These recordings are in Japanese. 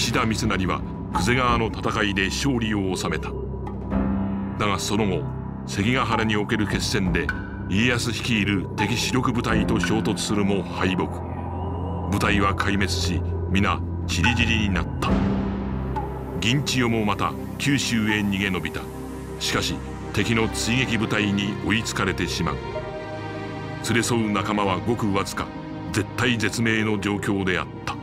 石田三成は久世川の戦いで勝利を収めた。だがその後関ヶ原における決戦で家康率いる敵主力部隊と衝突するも敗北。部隊は壊滅し皆散り散りになった。銀千代もまた九州へ逃げ延びた。しかし敵の追撃部隊に追いつかれてしまう。連れ添う仲間はごくわずか。絶体絶命の状況であった。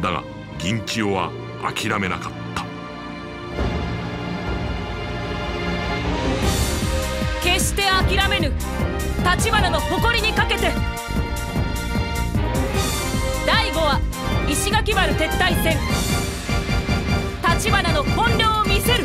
だが銀千代は諦めなかった。決して諦めぬ。橘の誇りにかけて。第5話石垣丸撤退戦。橘の本領を見せる。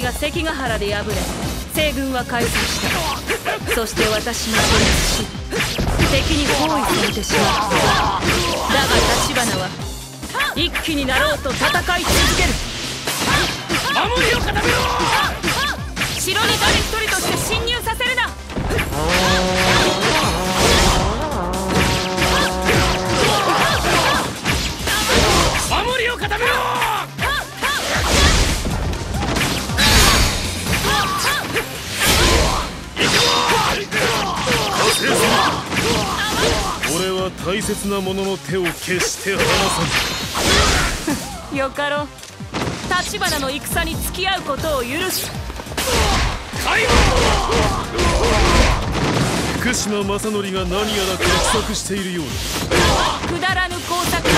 が関ヶ原で敗れ西軍は解散した。そして私も孤立し敵に包囲されてしまった。だが橘は一気になろうと戦い続ける。守りを固めろ！城に誰一人として侵入させるな俺は大切な者の手を決して離さよかろう。橘の戦に付き合うことを許す。開門ぬ福島正則が何やら画策しているようくだらぬ工作だが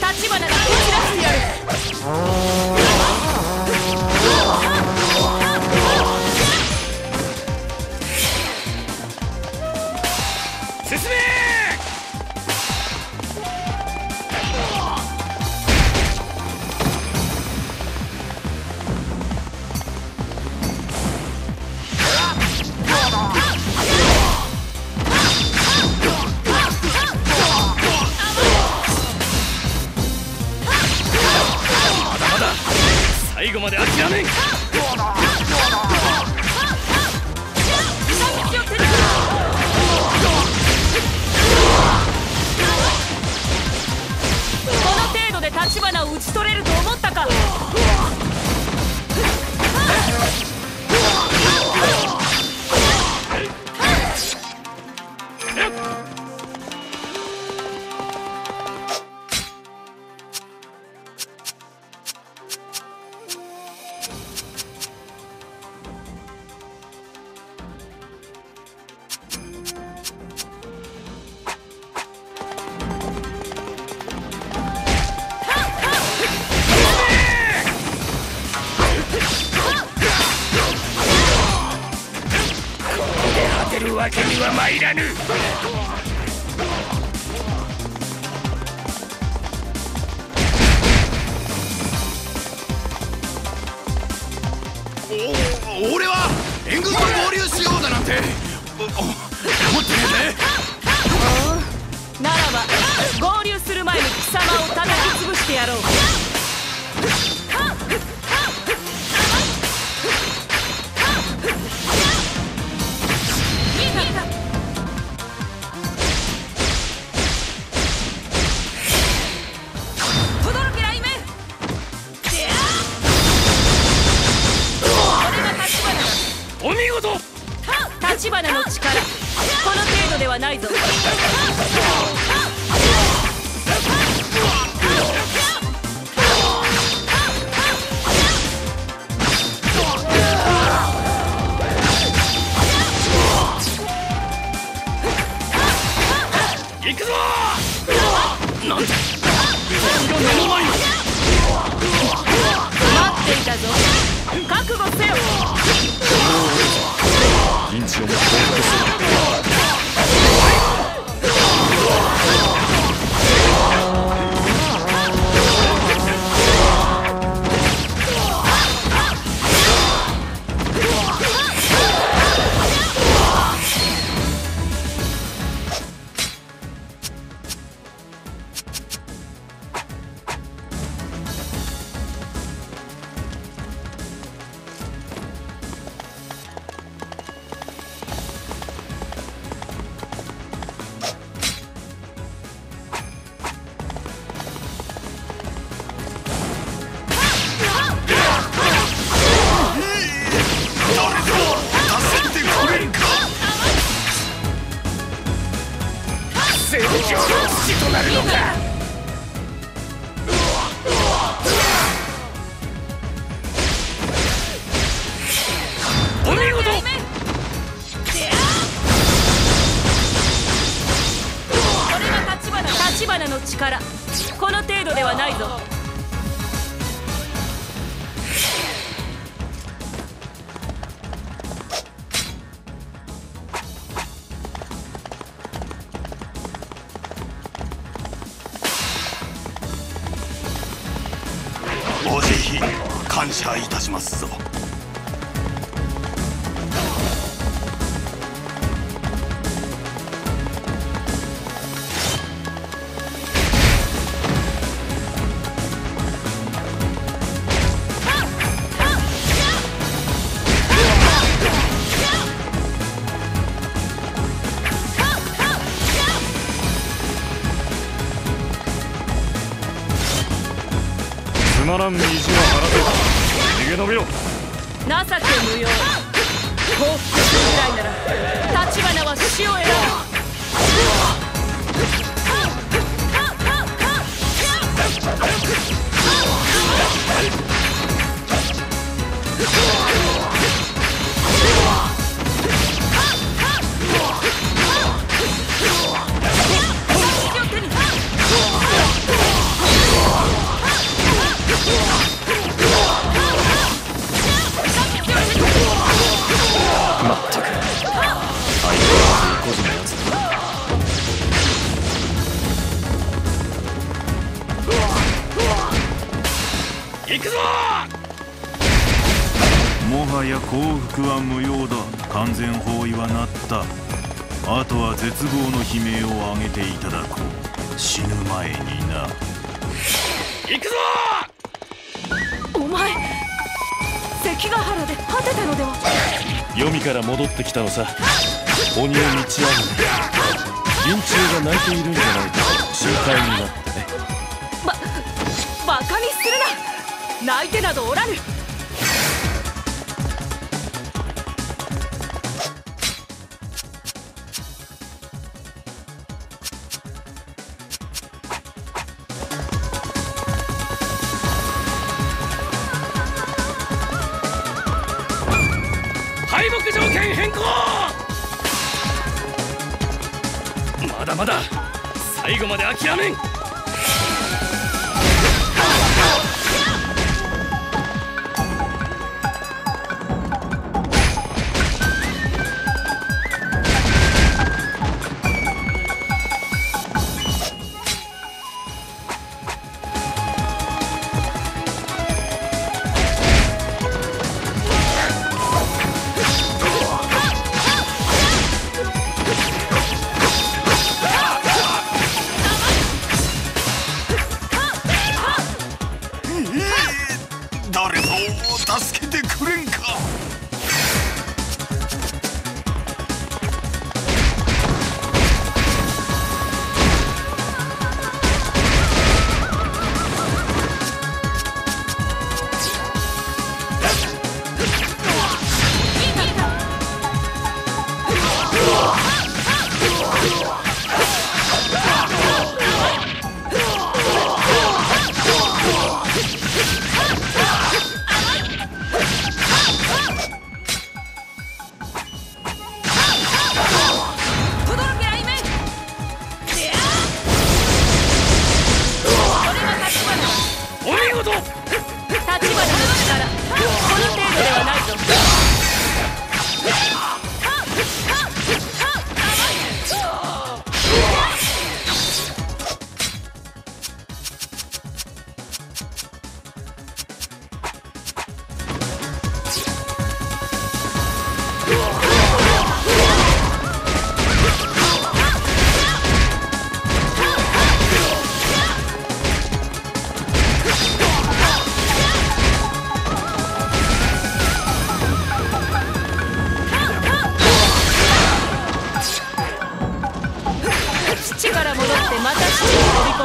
橘がこちらすやるならば合流する前に貴様を叩き潰してやろう。お見事。立花の力ではないぞ。の力。この程度ではないぞ。お慈悲感謝いたしますぞ。情け無用報復するぐらいなら立花は死を選あとは絶望の悲鳴を上げていただこう。死ぬ前にな。行くぞ！お前関ヶ原で果てたのでは？黄泉から戻ってきたのさ。鬼を道案内林中が泣いているんじゃないか。心配になって。ねバカにするな。泣いてなどおらぬまだまだ。最後まで諦めん。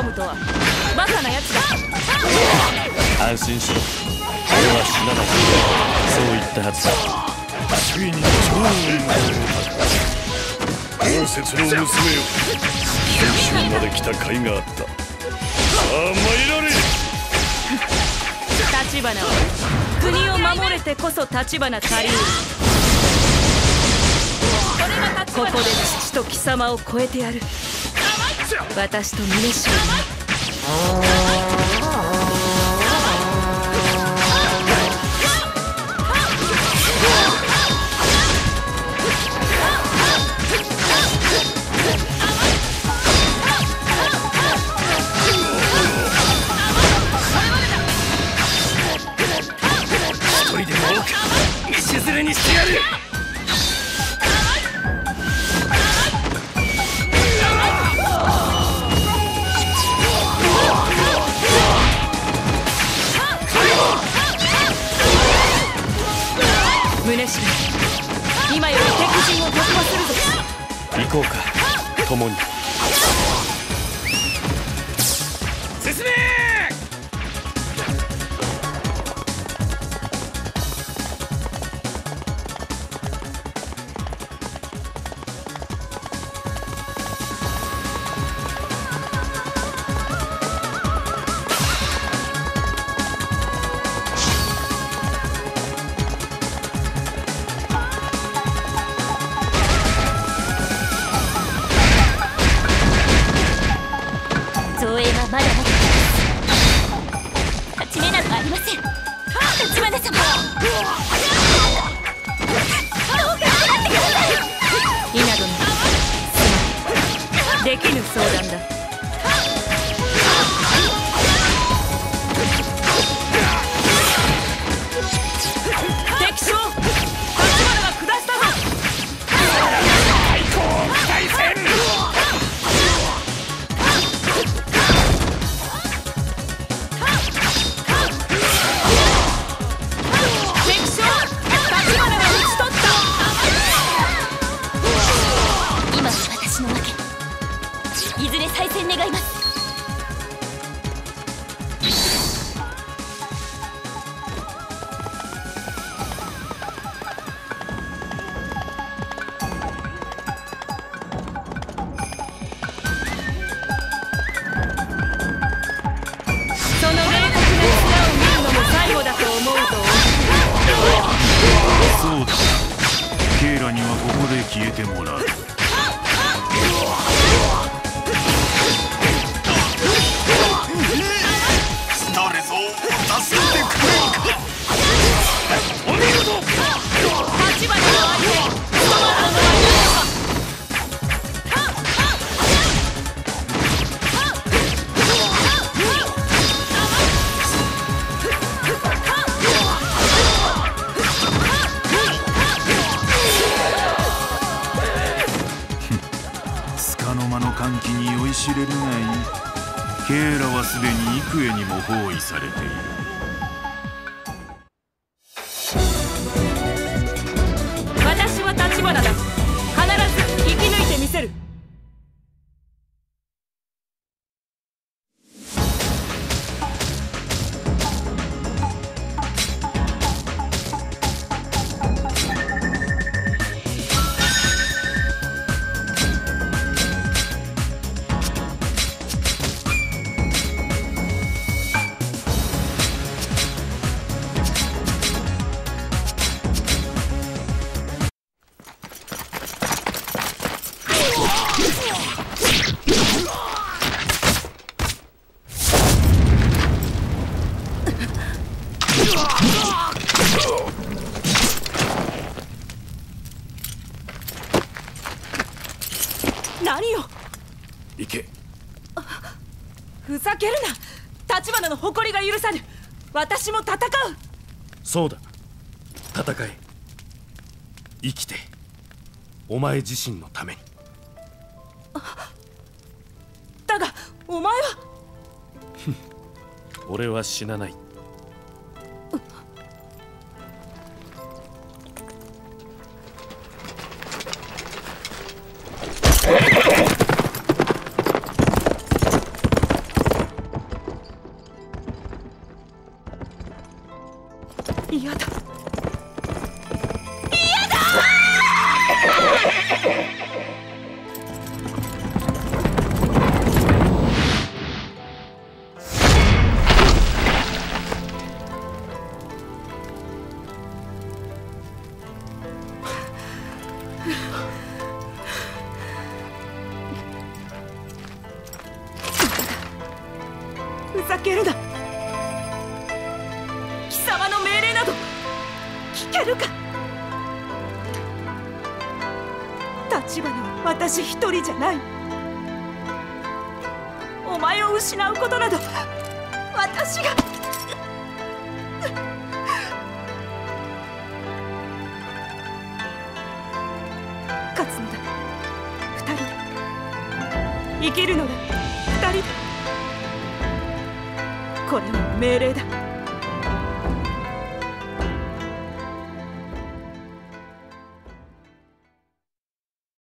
込むとはバカなやつだ安心しろ。俺は死なないそう言ったはずだついに超王説の娘よ九州まで来た甲斐があったさあ参られ立花は国を守れてこそ立花足りるここで父と貴様を超えてやる私と峰島に宗島今より敵陣を突破するぞ。行こうか共に。てもらういしれるがいい。ケイラはすでに幾重にも包囲されている。ふざけるな。立花の誇りが許さぬ。私も戦う。そうだ。戦え。生きて。お前自身のために。だがお前は。俺は死なない嫌だ。ふ立花は私一人じゃない。お前を失うことなど私が。勝つのだ。二人。で生きるのだ。二人でこれは命令だ。